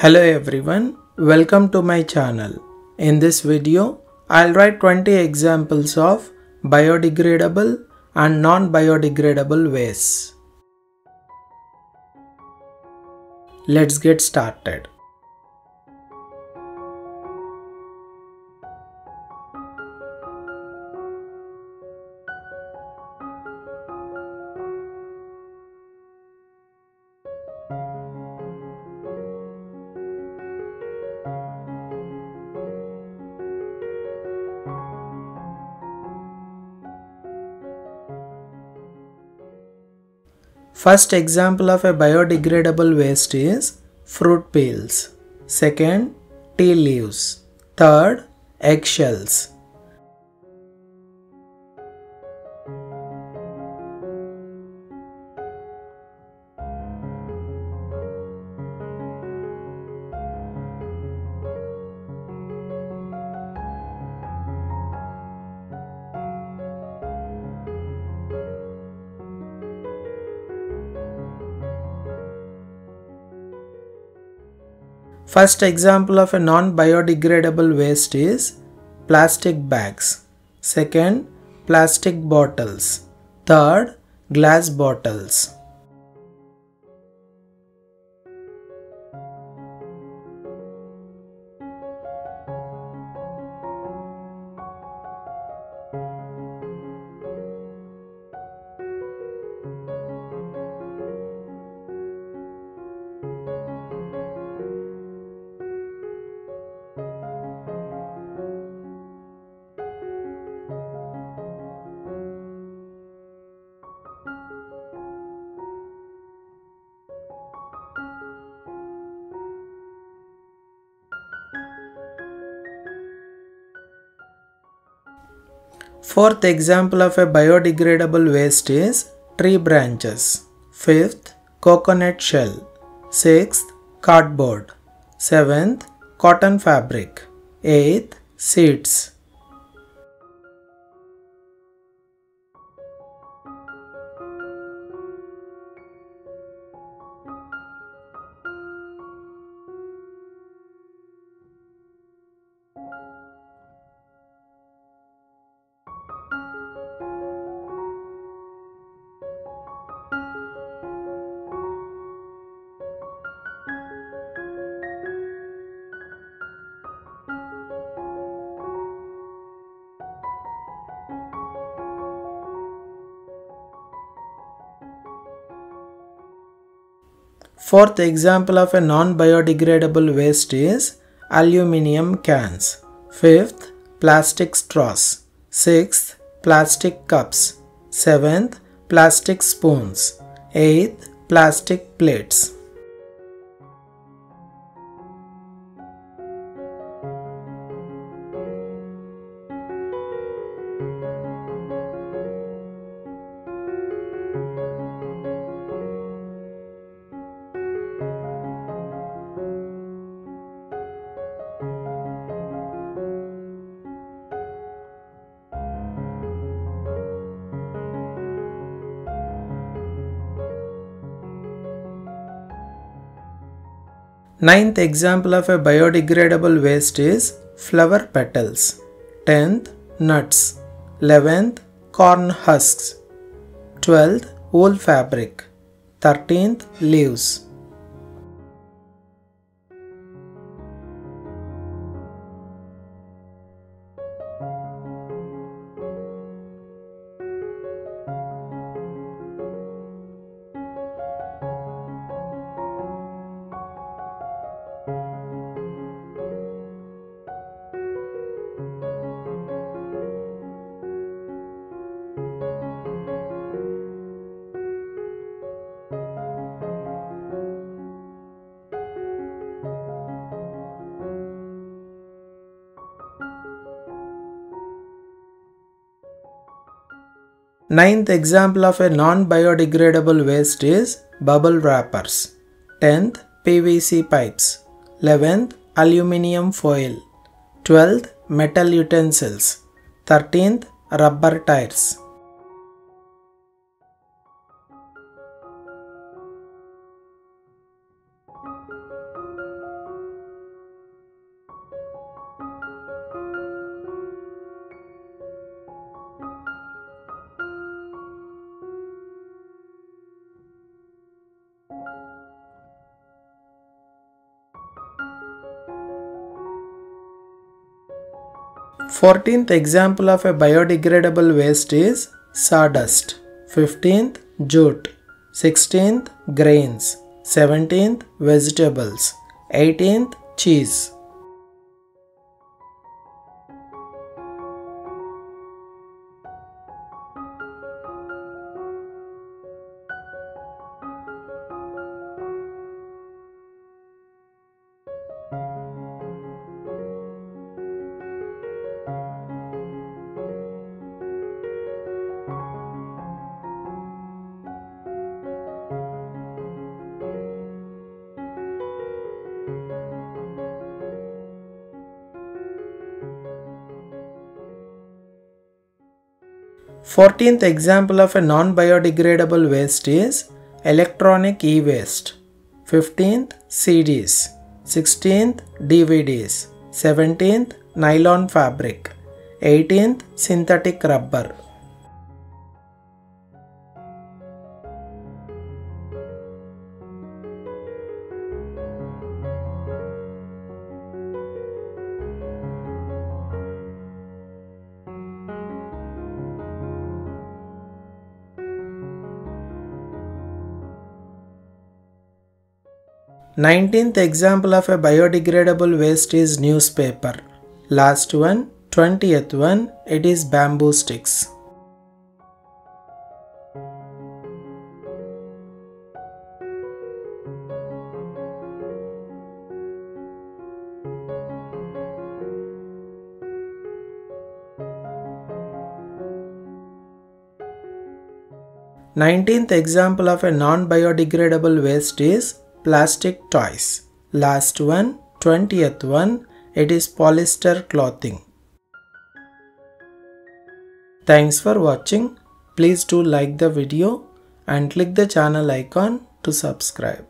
Hello everyone, welcome to my channel. In this video, I'll write 20 examples of biodegradable and non-biodegradable waste. Let's get started. First example of a biodegradable waste is fruit peels. Second, tea leaves. Third, eggshells. First example of a non-biodegradable waste is plastic bags. Second, plastic bottles. Third, glass bottles. Fourth example of a biodegradable waste is tree branches. Fifth, coconut shell. Sixth, cardboard. Seventh, cotton fabric. Eighth, seeds. Fourth example of a non-biodegradable waste is aluminium cans. Fifth, plastic straws. Sixth, plastic cups. Seventh, plastic spoons. Eighth, plastic plates. Ninth example of a biodegradable waste is flower petals. Tenth, nuts. Eleventh, corn husks. Twelfth, wool fabric. Thirteenth, leaves. Ninth example of a non-biodegradable waste is bubble wrappers. Tenth, PVC pipes. Eleventh, aluminium foil. Twelfth, metal utensils. Thirteenth, rubber tires. Fourteenth example of a biodegradable waste is sawdust. Fifteenth jute. Sixteenth grains. Seventeenth vegetables. Eighteenth cheese. 14th example of a non-biodegradable waste is electronic e-waste. 15th CDs. 16th DVDs. 17th nylon fabric. 18th synthetic rubber. 19th example of a biodegradable waste is newspaper. Last one, 20th one, it is bamboo sticks. Nineteenth example of a non-biodegradable waste is plastic toys. Last one, 20th one, it is polyester clothing. Thanks for watching. Please do like the video and click the channel icon to subscribe.